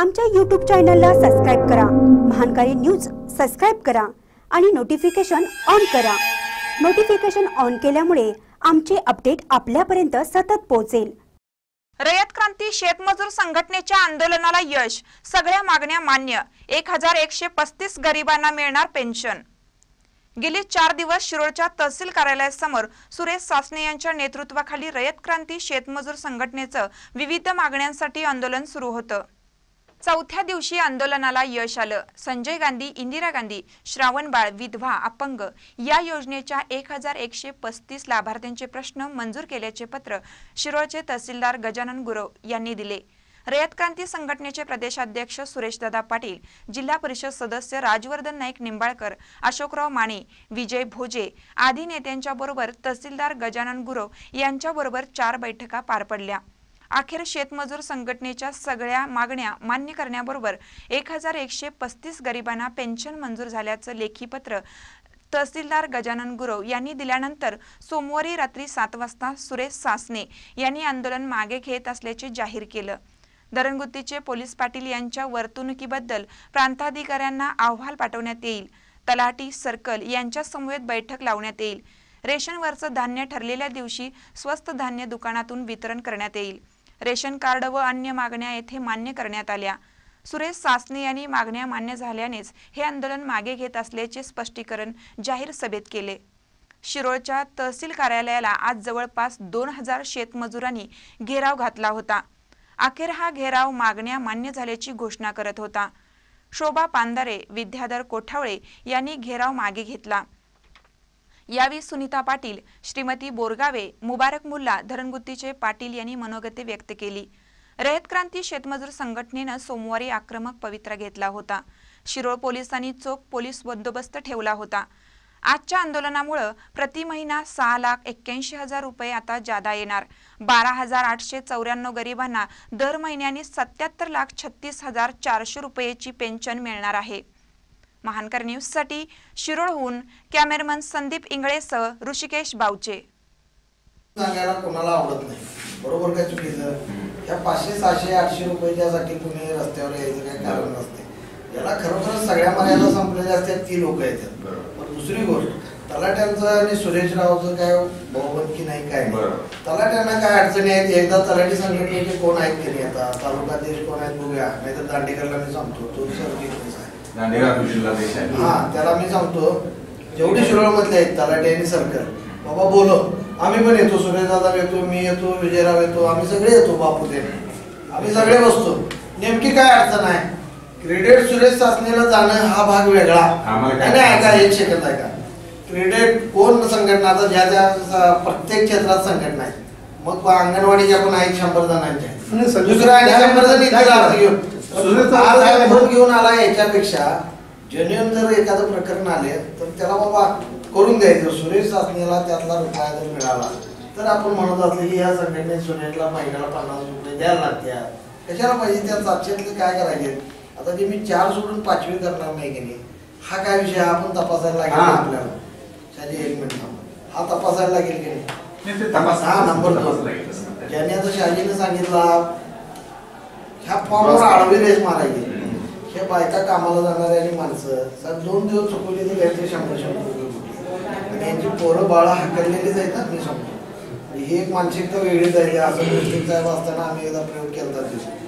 आमच्या यूट्यूब चॅनलला सबस्क्राईब करा. महानकारी न्यूज सबस्क्राईब करा आणि नोटिफिकेशन ऑन करा. नोटिफिकेशन ऑन केल्यामुळे आमचे अपडेट आपल्यापर्यंत सतत पोहोचेल. रयत क्रांती शेतमजूर संघटनेच्या आंदोलनाला यश. सगळ्या मागण्या मान्य. एक हजार एकशे पस्तीस गरिबांना मिळणार पेन्शन. गेले चार दिवस शिरोळच्या तहसील कार्यालयासमोर सुरेश सासने यांच्या नेतृत्वाखाली रयत क्रांती शेतमजूर संघटनेचं विविध मागण्यांसाठी आंदोलन सुरू होतं. चौथ्या दिवशी आंदोलनाला यश आलं. संजय गांधी इंदिरा गांधी श्रावणबाळ विधवा अपंग या योजनेच्या एक हजार एकशे पस्तीस लाभार्थ्यांचे प्रश्न मंजूर केल्याचे पत्र शिरोळचे तहसीलदार गजानन गुरव यांनी दिले. रयत क्रांती संघटनेचे प्रदेशाध्यक्ष सुरेशदादा पाटील जिल्हा परिषद सदस्य राजवर्धन नाईक निंबाळकर अशोकराव माने विजय भोजे आदी नेत्यांच्या बरोबर तहसीलदार गजानन गुरव यांच्याबरोबर चार बैठका पार पडल्या. अखेर शेतमजूर संघटनेच्या सगळ्या मागण्या मान्य करण्याबरोबर एक हजार एकशे पस्तीस गरिबांना पेन्शन मंजूर झाल्याचं लेखी पत्र तहसीलदार गजानन गुरव यांनी दिल्यानंतर सोमवारी रात्री सात वाजता सुरेश सासने यांनी आंदोलन मागे घेत असल्याचे जाहीर केलं. दरणगुत्तीचे पोलीस पाटील यांच्या वर्तणुकीबद्दल प्रांताधिकाऱ्यांना अहवाल पाठवण्यात येईल. तलाठी सर्कल यांच्या समवेत बैठक लावण्यात येईल. रेशनवरचं धान्य ठरलेल्या दिवशी स्वस्त धान्य दुकानातून वितरण करण्यात येईल. रेशन कार्ड व अन्य मागण्या येथे मान्य करण्यात आल्या. सुरेश सासने यांनी मागण्या मान्य झाल्यानेच हे आंदोलन मागे घेत असल्याचे स्पष्टीकरण जाहीर सभेत केले. शिरोळच्या तहसील कार्यालयाला आज जवळपास दोन हजार शेतमजुरांनी घेराव घातला होता. अखेर हा घेराव मागण्या मान्य झाल्याची घोषणा करत होता. शोभा पांदारे विद्याधर कोठावळे यांनी घेराव मागे घेतला. यावेळी सुनीता पाटील श्रीमती बोरगावे मुबारक मुल्ला धरणगुत्तीचे पाटील यांनी मनोगते व्यक्त केली. रयत क्रांती शेतमजूर संघटनेनं सोमवारी आक्रमक पवित्रा घेतला होता. शिरोळ पोलिसांनी चोख पोलीस बंदोबस्त ठेवला होता. आजच्या आंदोलनामुळं प्रति महिना सहा लाख एक्क्याऐंशी हजार रुपये आता जादा येणार. बारा हजार आठशे चौऱ्याण्णव गरिबांना दर महिन्याने सत्याहत्तर लाख छत्तीस हजार चारशे रुपयेची पेन्शन मिळणार आहे. महानकर न्यूजसाठी शिरोळहून कॅमेरामन संदीप इंगळेसह ऋषिकेश बावचे. सांगायला कोणाला आवडत नाही. बरोबर का चुकीचं? ह्या पाचशे सहाशे आठशे रुपयाच्यासाठी तुम्ही रस्त्यावर यायचं काही कारण नसते. ज्याला खरोखर सगळ्या मर्यादा संपलेल्या असतात ती लोक येतात. पण दुसरी गोष्ट तलाट्यांचं आणि सुरेशरावचं काय बहुमतकी नाही काय नाही. बरोबर. तलाट्यांना काय अडचणी आहेत? एकदा तलाठी संघटनेचे कोण आहेत की नाही आता? तालुकाधीश कोण आहेत बघूया. नाही तर दांडेकरला मी सांगतो. तो जिल्हाधीश आहे. हा त्याला मी सांगतो जेवढे शिरोळ मधले आहेत तलाठी आणि सरकार बाबा बोलो. आम्ही पण येतो सुरेशदादा येतो मी येतो विजयराव येतो आम्ही सगळे येतो बापू ते आम्ही सगळे बसतो. नेमकी काय अडचण आहे? क्रेडिट सुरेश सासनेला जाणं हा भाग वेगळा. आम्हाला काय- नाही नाही, ऐका एक सेकंद ऐका. क्रेडिट कोण संघटनाचा ज्या ज्या स- प्रत्येक क्षेत्रात संघटना आहे मग अंगणवाडीच्या पण आहेत शंभर जणांच्या. त्या- शंभर जण इथे आज हा फोन घेऊन आला याच्यापेक्षा. जेन्युन जर एखादं प्रकरण आले तर त्याला बाबा करून द्यायचं. सुरेश सासनेला त्यातला रुपया जर मिळाला तर आपण म्हणत असलं की या संघटनेत सुरेशला महिन्याला पन्नास रुपये द्यायला लागतात. कशाला पाहिजे? त्या सातशेतले काय करायचे? आता जे मी चार सोडून पाचवी करणार नाही की नाही. हा काय विषय? हा आपण तपासायला लागेल हा. आपल्याला. शाजी एक मिनिट. हा तपासायला लागेल की नाही? हा नंबर. ज्याने आता शहाजीने सांगितला ह्या फॉर्मवर आडवी रेस मारायची. हे बायका कामाला जाणारे आणि माणसं सर दोन दिवस चुकवली ती घ्यायचे शंभर शंभर रुपये आणि यांची पोरं बाळा हकललेलीच आहेत मी शंभर ही एक मानसिकता वेगळी जायची असं गोष्टी साहेब असताना आम्ही एकदा प्रयोग केला होता